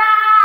Hurrah!